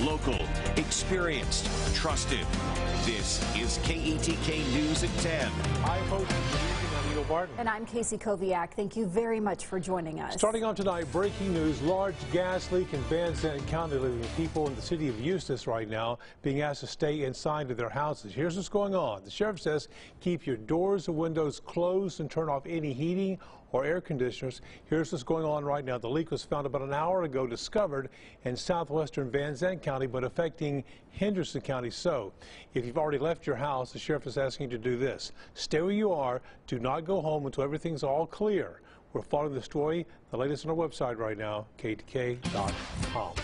Local, experienced, trusted. This is KETK News at 10. I'm host Anito Barton. And I'm Casey Koviak. Thank you very much for joining us. Starting on tonight, breaking news, large gas leak in Van Zandt County, leaving people in the city of Eustace right now being asked to stay inside of their houses. Here's what's going on. The sheriff says keep your doors and windows closed and turn off any heating or air conditioners. Here's what's going on right now. The leak was found about an hour ago, discovered in southwestern Van Zandt County, but affecting Henderson County. So, if you've already left your house, the sheriff is asking you to do this. Stay where you are. Do not go home until everything's all clear. We're following the story, the latest on our website right now, ketk.com.